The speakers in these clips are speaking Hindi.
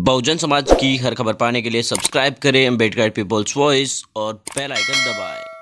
बहुजन समाज की हर खबर पाने के लिए सब्सक्राइब करें अंबेडकर पीपल्स वॉइस और बेल आइकन दबाएँ।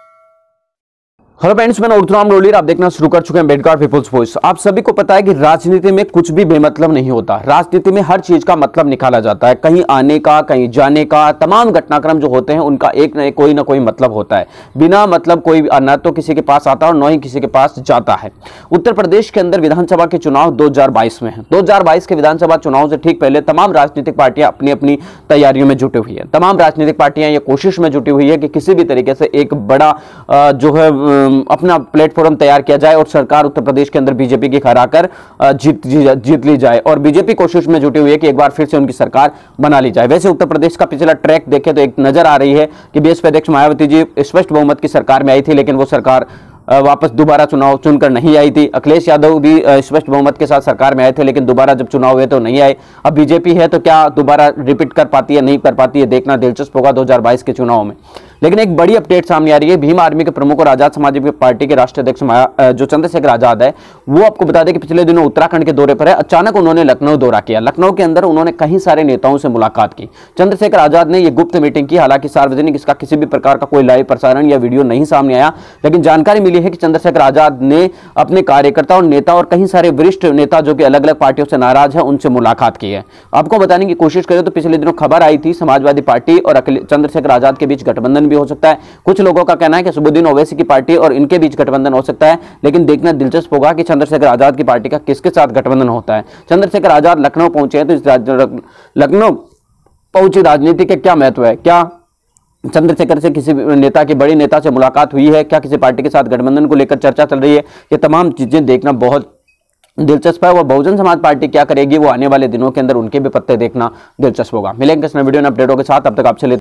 हेलो फ्रेंड्स, मैं उर्तराम रोलियर आप देखना शुरू कर चुके हैं बेडकार पीपल्स वॉइस आप सभी को पता है कि राजनीति में कुछ भी बेमतलब नहीं होता। राजनीति में हर चीज़ का मतलब निकाला जाता है। कहीं आने का, कहीं जाने का, तमाम घटनाक्रम जो होते हैं, उनका एक न कोई ना कोई मतलब होता है। बिना मतलब कोई, न तो किसी के पास आता और न ही किसी के पास जाता है। उत्तर प्रदेश के अंदर विधानसभा के चुनाव दो हज़ार बाईस में है। दो हज़ार बाईस के विधानसभा चुनाव से ठीक पहले तमाम राजनीतिक पार्टियाँ अपनी अपनी तैयारियों में जुटी हुई है। तमाम राजनीतिक पार्टियाँ ये कोशिश में जुटी हुई है कि किसी भी तरीके से एक बड़ा जो है अपना प्लेटफॉर्म तैयार किया जाए और सरकार उत्तर प्रदेश के अंदर बीजेपी की हराकर जीत जीत ली जाए। और बीजेपी कोशिश में जुटी हुई है कि एक बार फिर से उनकी सरकार बना ली जाए। वैसे उत्तर प्रदेश का पिछला ट्रैक देखे तो एक नज़र आ रही है कि बीएसपी अध्यक्ष मायावती जी स्पष्ट बहुमत की सरकार में आई थी, लेकिन वो सरकार वापस दोबारा चुनाव चुनकर नहीं आई थी। अखिलेश यादव भी स्पष्ट बहुमत के साथ सरकार में आए थे, लेकिन दोबारा जब चुनाव हुए तो नहीं आए। अब बीजेपी है तो क्या दोबारा रिपीट कर पाती है, नहीं कर पाती है, देखना दिलचस्प होगा 2022 के चुनाव में। लेकिन एक बड़ी अपडेट सामने आ रही है। भीम आर्मी के प्रमुख और आज़ाद समाजवादी पार्टी के राष्ट्रीय अध्यक्ष जो चंद्रशेखर आज़ाद है, वो आपको बता दें कि पिछले दिनों उत्तराखंड के दौरे पर है। अचानक उन्होंने लखनऊ दौरा किया। लखनऊ के अंदर उन्होंने कई सारे नेताओं से मुलाकात की। चंद्रशेखर आज़ाद ने यह गुप्त मीटिंग की। हालाँकि सार्वजनिक इसका किसी भी प्रकार का कोई लाइव प्रसारण या वीडियो नहीं सामने आया, लेकिन जानकारी मिली है कि चंद्रशेखर आज़ाद ने अपने कार्यकर्ता और नेता और कई सारे वरिष्ठ नेता जो कि अलग अलग पार्टियों से नाराज़ है, उनसे मुलाकात की है। आपको बताने की कोशिश करें तो पिछले दिनों खबर आई थी, समाजवादी पार्टी और चंद्रशेखर आज़ाद के बीच गठबंधन भी हो सकता है। कुछ लोगों का कहना है कि सुबुद्दीन ओवैसी की पार्टी और इनके बीच गठबंधन हो सकता है, लेकिन देखना दिलचस्प होगा कि चंद्रशेखर आज़ाद की पार्टी का किसके साथ गठबंधन होता है। चंद्रशेखर आज़ाद लखनऊ पहुँचे हैं तो इस लखनऊ पहुँची राजनीति के क्या महत्व है? क्या चंद्रशेखर से किसी नेता के, बड़े नेता से मुलाकात हुई है। क्या किसी पार्टी के साथ गठबंधन को लेकर चर्चा चल रही है? ये तमाम चीज़ें देखना बहुत दिलचस्प है वो बहुजन समाज पार्टी क्या करेगी वो आने वाले दिनों के अंदर उनके भी पत्ते देखना दिलचस्प होगा। मिलेंगे वीडियो अपडेटों के साथ। अब तक आपसे